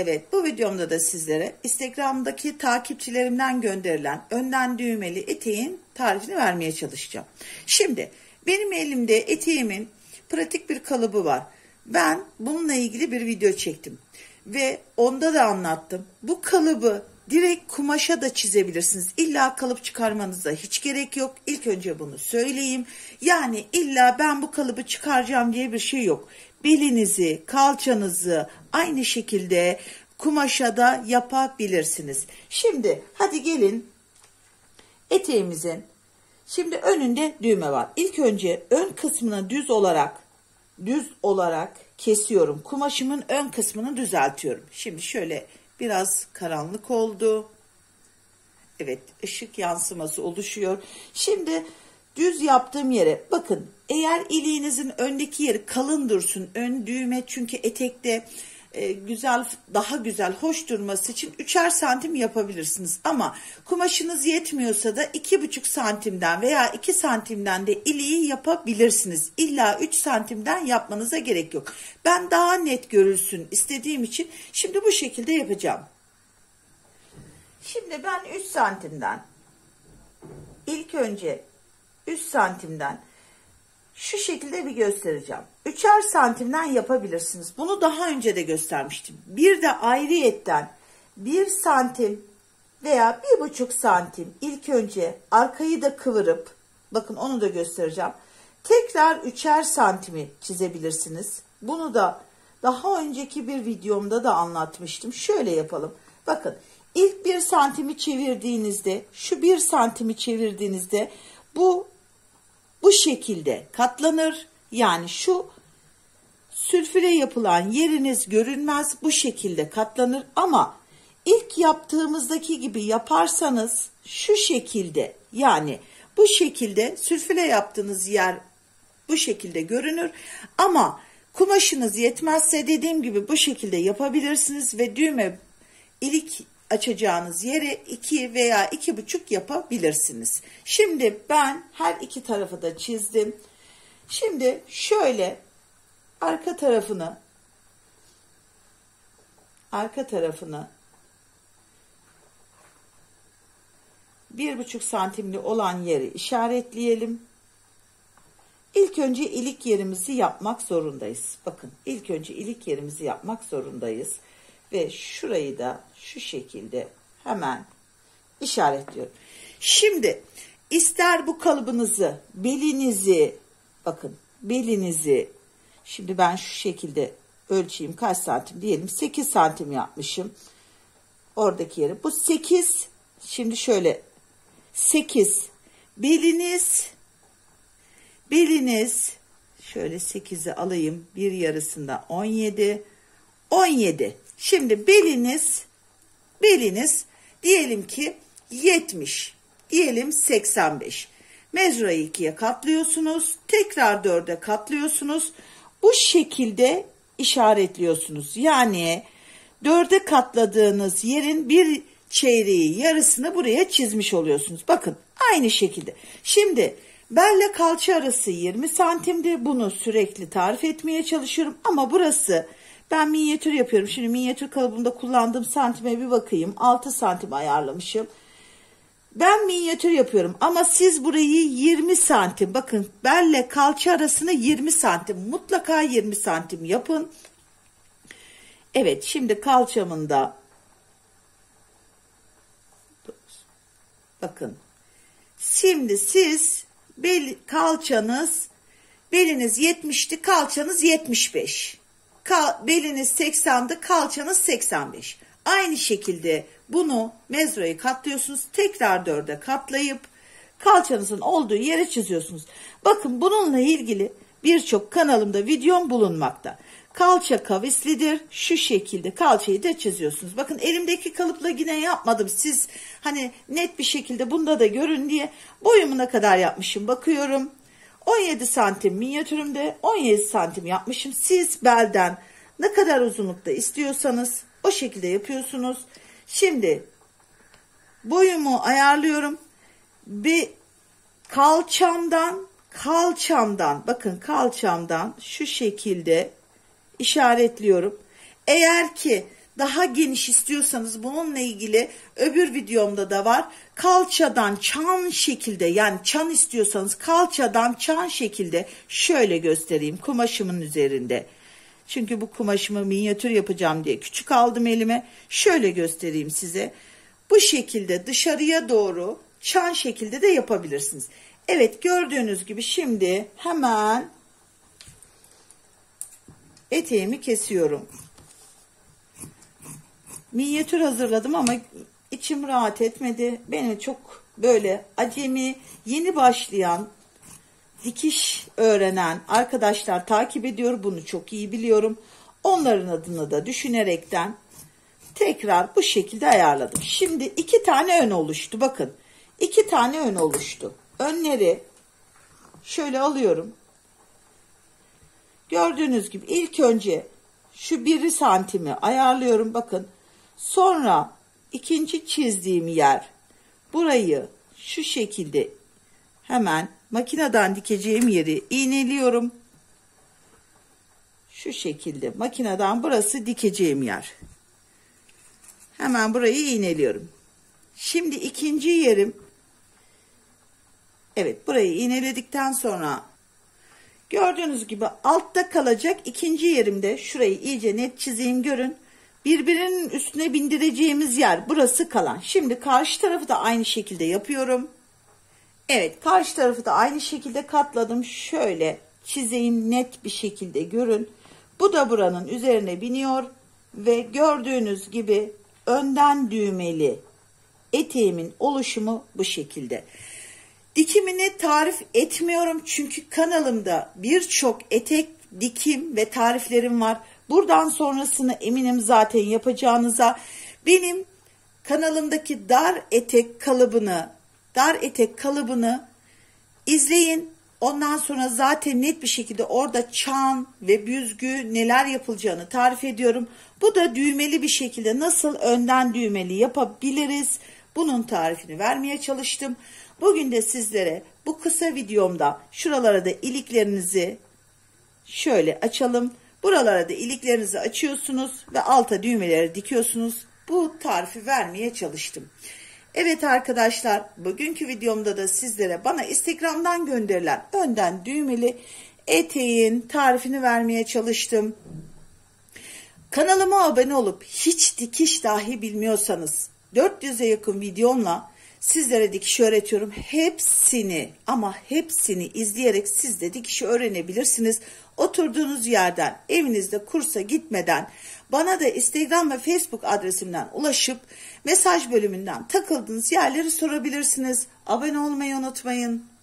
Evet bu videomda da sizlere Instagram'daki takipçilerimden gönderilen önden düğmeli eteğin tarifini vermeye çalışacağım. Şimdi benim elimde eteğimin pratik bir kalıbı var. Ben bununla ilgili bir video çektim ve onda da anlattım. Bu kalıbı direkt kumaşa da çizebilirsiniz. İlla kalıp çıkarmanıza hiç gerek yok. İlk önce bunu söyleyeyim. Yani illa ben bu kalıbı çıkaracağım diye bir şey yok. Belinizi, kalçanızı aynı şekilde kumaşa da yapabilirsiniz. Şimdi hadi gelin eteğimizin şimdi önünde düğme var. İlk önce ön kısmını düz olarak düz olarak kesiyorum. Kumaşımın ön kısmını düzeltiyorum. Şimdi şöyle biraz karanlık oldu. Evet ışık yansıması oluşuyor. Şimdi düz yaptığım yere bakın eğer iliğinizin öndeki yeri kalın dursun ön düğme çünkü etekte e, güzel daha güzel hoş durması için 3'er santim yapabilirsiniz. Ama kumaşınız yetmiyorsa da 2,5 santimden veya 2 santimden de iliği yapabilirsiniz. İlla 3 santimden yapmanıza gerek yok. Ben daha net görülsün istediğim için şimdi bu şekilde yapacağım. Şimdi ben 3 santimden ilk önce 3 santimden şu şekilde bir göstereceğim. Üçer santimden yapabilirsiniz. Bunu daha önce de göstermiştim. Bir de ayrıyetten bir santim veya bir buçuk santim ilk önce arkayı da kıvırıp bakın onu da göstereceğim. Tekrar üçer santimi çizebilirsiniz. Bunu da daha önceki bir videomda da anlatmıştım. Şöyle yapalım. Bakın ilk bir santimi çevirdiğinizde şu bir santimi çevirdiğinizde bu bu şekilde katlanır. Yani şu sülfüre yapılan yeriniz görünmez bu şekilde katlanır ama ilk yaptığımızdaki gibi yaparsanız şu şekilde yani bu şekilde sülfüre yaptığınız yer bu şekilde görünür ama kumaşınız yetmezse dediğim gibi bu şekilde yapabilirsiniz ve düğme ilik açacağınız yere 2 veya iki buçuk yapabilirsiniz. Şimdi ben her iki tarafı da çizdim. Şimdi şöyle arka tarafını arka tarafını bir buçuk santimli olan yeri işaretleyelim. İlk önce ilik yerimizi yapmak zorundayız. Bakın ilk önce ilik yerimizi yapmak zorundayız. Ve şurayı da şu şekilde hemen işaretliyorum. Şimdi ister bu kalıbınızı, belinizi, bakın belinizi, şimdi ben şu şekilde ölçeyim kaç santim diyelim 8 santim yapmışım. Oradaki yeri. Bu 8 şimdi şöyle 8 beliniz beliniz şöyle 8'i alayım bir yarısında 17 17 şimdi beliniz beliniz diyelim ki 70 diyelim 85 mezrayı ikiye katlıyorsunuz tekrar dörde katlıyorsunuz. Bu şekilde işaretliyorsunuz. Yani dörde katladığınız yerin bir çeyreği yarısını buraya çizmiş oluyorsunuz. Bakın aynı şekilde. Şimdi belle kalça arası 20 santimdir. Bunu sürekli tarif etmeye çalışıyorum. Ama burası ben minyatür yapıyorum. Şimdi minyatür kalıbımda kullandığım santime bir bakayım. 6 santim ayarlamışım. Ben minyatür yapıyorum ama siz burayı 20 santim bakın belle kalça arasını 20 santim mutlaka 20 santim yapın. Evet şimdi kalçamın da bakın şimdi siz bel, kalçanız beliniz 70'ti kalçanız 75 beliniz 80'di kalçanız 85. Aynı şekilde bunu mezrayı katlıyorsunuz. Tekrar dörde katlayıp kalçanızın olduğu yere çiziyorsunuz. Bakın bununla ilgili birçok kanalımda videom bulunmakta. Kalça kavislidir. Şu şekilde kalçayı da çiziyorsunuz. Bakın elimdeki kalıpla yine yapmadım. Siz hani net bir şekilde bunda da görün diye boyumuna kadar yapmışım. Bakıyorum 17 santim minyatürümde 17 santim yapmışım. Siz belden ne kadar uzunlukta istiyorsanız o şekilde yapıyorsunuz. Şimdi boyumu ayarlıyorum. Bir kalçamdan kalçamdan bakın kalçamdan şu şekilde işaretliyorum. Eğer ki daha geniş istiyorsanız bununla ilgili öbür videomda da var. Kalçadan çan şekilde yani çan istiyorsanız kalçadan çan şekilde şöyle göstereyim kumaşımın üzerinde. Çünkü bu kumaşımı minyatür yapacağım diye küçük aldım elime. Şöyle göstereyim size. Bu şekilde dışarıya doğru çan şekilde de yapabilirsiniz. Evet gördüğünüz gibi şimdi hemen eteğimi kesiyorum. Minyatür hazırladım ama içim rahat etmedi. Beni çok böyle acemi, yeni başlayan, dikiş öğrenen arkadaşlar takip ediyor. Bunu çok iyi biliyorum. Onların adını da düşünerekten tekrar bu şekilde ayarladım. Şimdi iki tane ön oluştu. Bakın iki tane ön oluştu. Önleri şöyle alıyorum. Gördüğünüz gibi ilk önce şu biri santimi ayarlıyorum. Bakın sonra ikinci çizdiğim yer burayı şu şekilde hemen makineden dikeceğim yeri iğneliyorum. Şu şekilde makineden burası dikeceğim yer. Hemen burayı iğneliyorum. Şimdi ikinci yerim Evet burayı iğneledikten sonra gördüğünüz gibi altta kalacak ikinci yerimde şurayı iyice net çizeyim görün. Birbirinin üstüne bindireceğimiz yer burası kalan. Şimdi karşı tarafı da aynı şekilde yapıyorum. Evet karşı tarafı da aynı şekilde katladım. Şöyle çizeyim net bir şekilde görün. Bu da buranın üzerine biniyor ve gördüğünüz gibi önden düğmeli eteğimin oluşumu bu şekilde. Dikimini tarif etmiyorum çünkü kanalımda birçok etek dikim ve tariflerim var. Buradan sonrasını eminim zaten yapacağınıza benim kanalımdaki dar etek kalıbını, dar etek kalıbını izleyin. Ondan sonra zaten net bir şekilde orada çan ve büzgü neler yapılacağını tarif ediyorum. Bu da düğmeli bir şekilde nasıl önden düğmeli yapabiliriz? Bunun tarifini vermeye çalıştım. Bugün de sizlere bu kısa videomda şuralara da iliklerinizi şöyle açalım. Buralara da iliklerinizi açıyorsunuz ve alta düğmeleri dikiyorsunuz. Bu tarifi vermeye çalıştım. Evet arkadaşlar bugünkü videomda da sizlere bana Instagram'dan gönderilen önden düğmeli eteğin tarifini vermeye çalıştım. Kanalıma abone olup hiç dikiş dahi bilmiyorsanız 400'e yakın videomla sizlere dikiş öğretiyorum. Hepsini ama hepsini izleyerek siz de dikişi öğrenebilirsiniz. Oturduğunuz yerden evinizde kursa gitmeden bana da Instagram ve Facebook adresimden ulaşıp mesaj bölümünden takıldığınız yerleri sorabilirsiniz. Abone olmayı unutmayın.